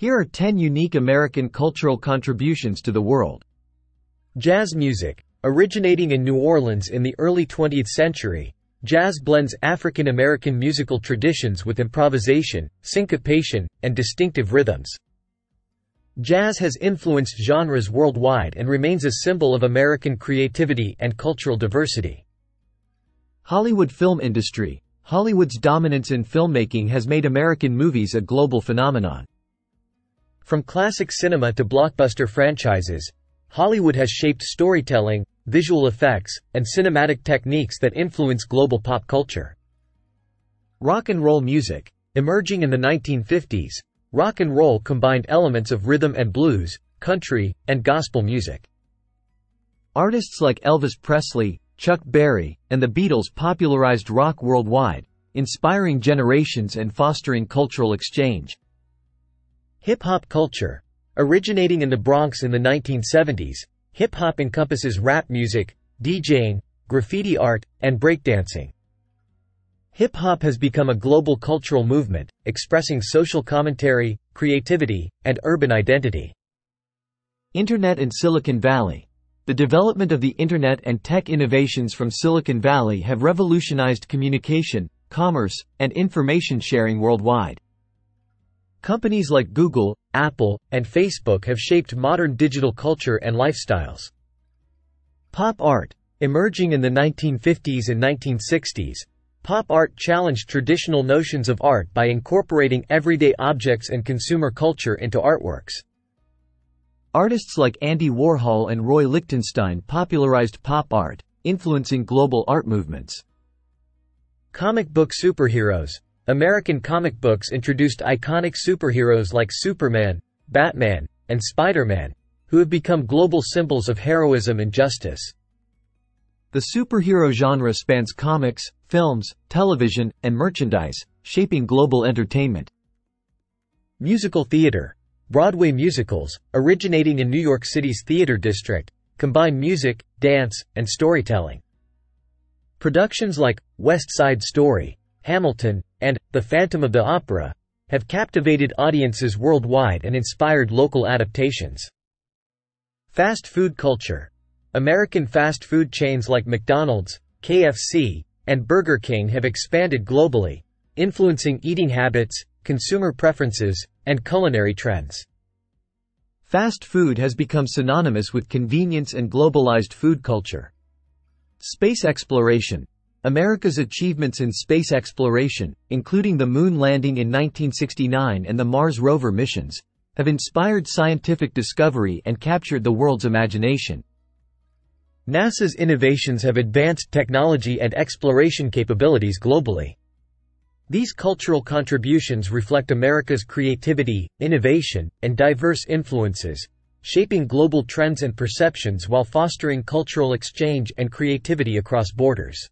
Here are 10 unique American cultural contributions to the world. Jazz music. Originating in New Orleans in the early 20th century, jazz blends African American musical traditions with improvisation, syncopation, and distinctive rhythms. Jazz has influenced genres worldwide and remains a symbol of American creativity and cultural diversity. Hollywood film industry. Hollywood's dominance in filmmaking has made American movies a global phenomenon. From classic cinema to blockbuster franchises, Hollywood has shaped storytelling, visual effects, and cinematic techniques that influence global pop culture. Rock and roll music. Emerging in the 1950s, rock and roll combined elements of rhythm and blues, country, and gospel music. Artists like Elvis Presley, Chuck Berry, and the Beatles popularized rock worldwide, inspiring generations and fostering cultural exchange. Hip-hop culture. Originating in the Bronx in the 1970s, hip-hop encompasses rap music, DJing, graffiti art, and breakdancing. Hip-hop has become a global cultural movement, expressing social commentary, creativity, and urban identity. Internet and Silicon Valley. The development of the Internet and tech innovations from Silicon Valley have revolutionized communication, commerce, and information sharing worldwide. Companies like Google, Apple, and Facebook have shaped modern digital culture and lifestyles. Pop art. Emerging in the 1950s and 1960s, pop art challenged traditional notions of art by incorporating everyday objects and consumer culture into artworks. Artists like Andy Warhol and Roy Lichtenstein popularized pop art, influencing global art movements. Comic book superheroes. American comic books introduced iconic superheroes like Superman, Batman, and Spider-Man, who have become global symbols of heroism and justice. The superhero genre spans comics, films, television, and merchandise, shaping global entertainment. Musical theater. Broadway musicals, originating in New York City's theater district, combine music, dance, and storytelling. Productions like West Side Story, Hamilton, and The Phantom of the Opera have captivated audiences worldwide and inspired local adaptations. Fast food culture. American fast food chains like McDonald's, KFC, and Burger King have expanded globally, influencing eating habits, consumer preferences, and culinary trends. Fast food has become synonymous with convenience and globalized food culture. Space exploration. America's achievements in space exploration, including the moon landing in 1969 and the Mars rover missions, have inspired scientific discovery and captured the world's imagination. NASA's innovations have advanced technology and exploration capabilities globally. These cultural contributions reflect America's creativity, innovation, and diverse influences, shaping global trends and perceptions while fostering cultural exchange and creativity across borders.